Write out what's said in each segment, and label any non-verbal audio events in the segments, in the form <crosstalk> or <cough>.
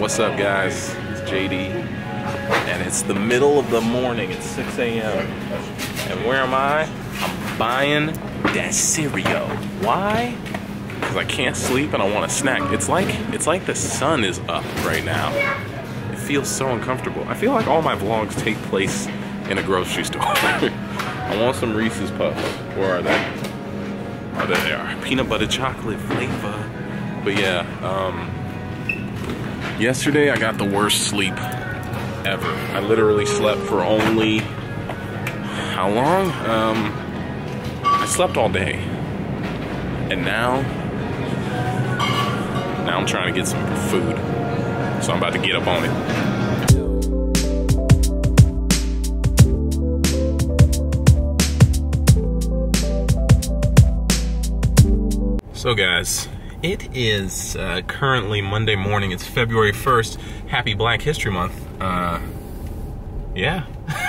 What's up, guys? It's JD, and it's the middle of the morning. It's 6 a.m. And where am I? I'm buying that cereal. Why? Because I can't sleep and I want a snack. It's like it's like the sun is up right now. It feels so uncomfortable. I feel like all my vlogs take place in a grocery <laughs> store. I want some Reese's Puffs. Where are they? Oh, there they are. Peanut butter chocolate flavor. But yeah, um, yesterday I got the worst sleep ever. I literally slept for only how long? Um, I slept all day, and now, now I'm trying to get some food. So I'm about to get up on it. So guys, it is uh, currently Monday morning. It's February 1st. Happy Black History Month. Uh, yeah.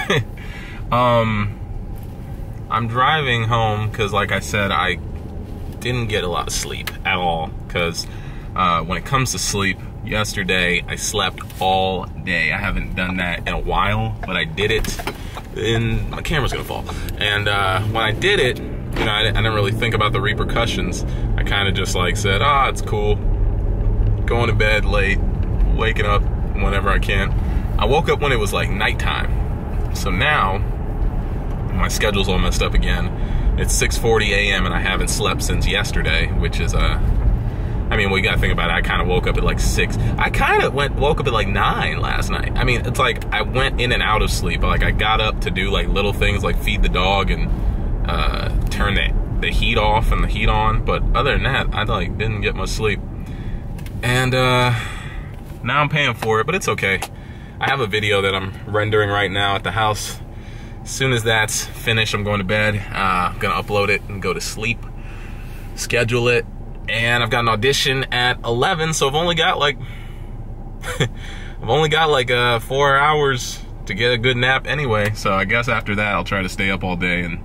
<laughs> um, I'm driving home because, like I said, I didn't get a lot of sleep at all. Because uh, when it comes to sleep, yesterday I slept all day. I haven't done that in a while, but I did it. And my camera's gonna fall. And uh, when I did it, you know, I, I didn't really think about the repercussions. I kind of just like said, ah, it's cool. Going to bed late, waking up whenever I can. I woke up when it was like nighttime. So now, my schedule's all messed up again. It's 6.40 a.m. and I haven't slept since yesterday, which is, uh, I mean, we gotta think about it. I kind of woke up at like six. I kind of went, woke up at like nine last night. I mean, it's like I went in and out of sleep. Like I got up to do like little things like feed the dog and uh, turn the, the heat off and the heat on. But other than that, I like didn't get much sleep. And uh, now I'm paying for it, but it's okay. I have a video that I'm rendering right now at the house. As soon as that's finished, I'm going to bed. Uh, I'm gonna upload it and go to sleep. Schedule it. And I've got an audition at 11, so I've only got like, <laughs> I've only got like uh, four hours to get a good nap anyway. So I guess after that, I'll try to stay up all day and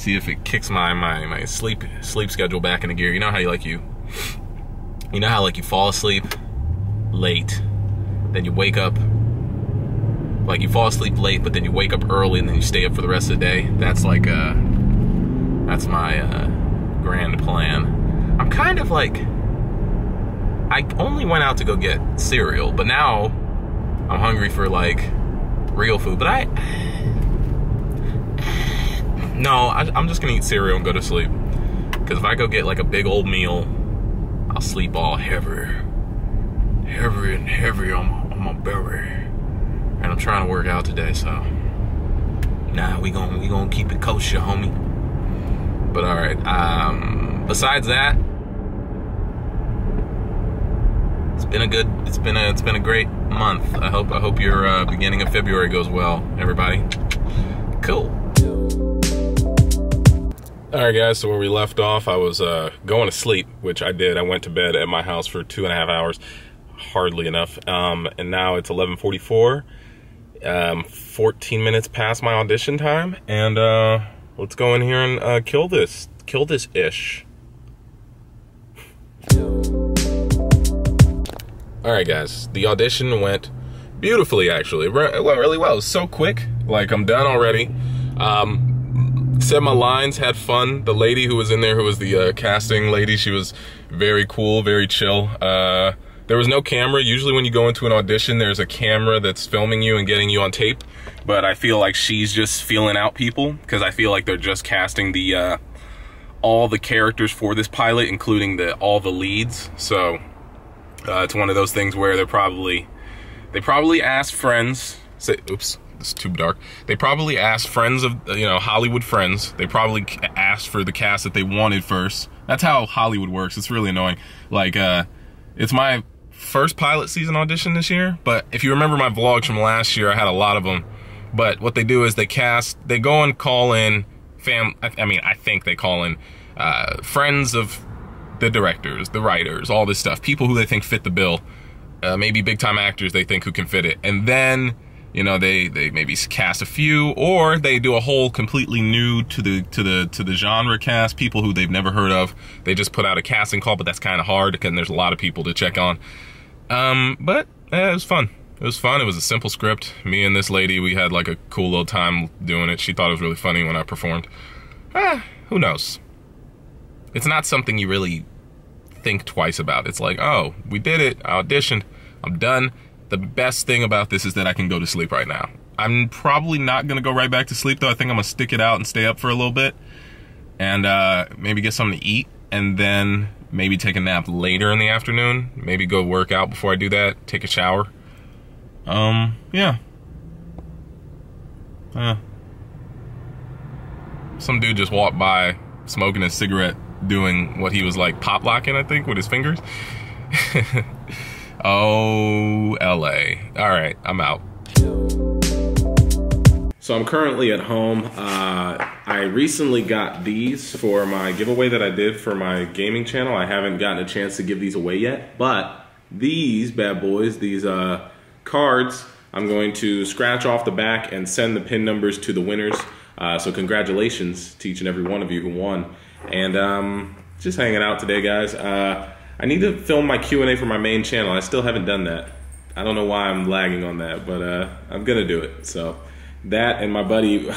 see if it kicks my my my sleep sleep schedule back into gear. You know how you like you you know how like you fall asleep late, then you wake up like you fall asleep late, but then you wake up early and then you stay up for the rest of the day. That's like uh that's my uh grand plan. I'm kind of like I only went out to go get cereal, but now I'm hungry for like real food. But I no, I, am just gonna eat cereal and go to sleep. Because if I go get like a big old meal, I'll sleep all heavier, heavier and heavier on my, on my belly. And I'm trying to work out today, so nah, we gonna we gonna keep it kosher, homie. But all right. Um, besides that, it's been a good, it's been a, it's been a great month. I hope I hope your uh, beginning of February goes well, everybody. Cool. All right, guys, so where we left off, I was uh, going to sleep, which I did. I went to bed at my house for two and a half hours, hardly enough. Um, and now it's 11.44, um, 14 minutes past my audition time. And uh, let's go in here and uh, kill this, kill this ish. All right, guys, the audition went beautifully, actually. It went really well. It was so quick. Like, I'm done already. Um, said my lines, had fun. The lady who was in there, who was the uh, casting lady, she was very cool, very chill. Uh, there was no camera. Usually when you go into an audition, there's a camera that's filming you and getting you on tape. But I feel like she's just feeling out people because I feel like they're just casting the uh, all the characters for this pilot, including the all the leads. So uh, it's one of those things where they're probably they probably asked friends. Say, oops, it's too dark. They probably asked friends of, you know, Hollywood friends. They probably asked for the cast that they wanted first. That's how Hollywood works. It's really annoying. Like, uh, it's my first pilot season audition this year, but if you remember my vlogs from last year, I had a lot of them. But what they do is they cast, they go and call in fam, I mean, I think they call in uh, friends of the directors, the writers, all this stuff, people who they think fit the bill, uh, maybe big time actors they think who can fit it. And then you know they they maybe cast a few or they do a whole completely new to the to the to the genre cast people who they've never heard of they just put out a casting call but that's kind of hard because there's a lot of people to check on um but eh, it was fun. It was fun. It was a simple script. Me and this lady, we had like a cool little time doing it. She thought it was really funny when I performed. Ah, who knows? It's not something you really think twice about. It's like, oh, we did it. I auditioned. I'm done. The best thing about this is that I can go to sleep right now. I'm probably not gonna go right back to sleep though. I think I'm gonna stick it out and stay up for a little bit and uh, maybe get something to eat and then maybe take a nap later in the afternoon. Maybe go work out before I do that. Take a shower. Um, yeah. Uh, some dude just walked by smoking a cigarette doing what he was like pop locking, I think, with his fingers. <laughs> oh, LA. All right, I'm out. So I'm currently at home. Uh, I recently got these for my giveaway that I did for my gaming channel. I haven't gotten a chance to give these away yet, but these bad boys, these uh, cards, I'm going to scratch off the back and send the pin numbers to the winners. Uh, so congratulations to each and every one of you who won. And um, just hanging out today, guys. Uh, I need to film my Q&A for my main channel. I still haven't done that. I don't know why I'm lagging on that, but uh, I'm gonna do it. So that and my buddy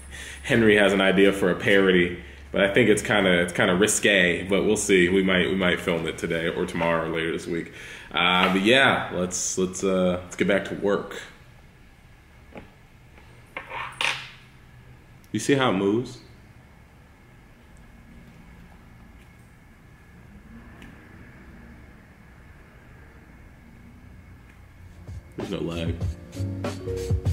<laughs> Henry has an idea for a parody, but I think it's kind of it's kind of risque. But we'll see. We might we might film it today or tomorrow or later this week. Uh, but yeah, let's let's uh, let's get back to work. You see how it moves? No lag.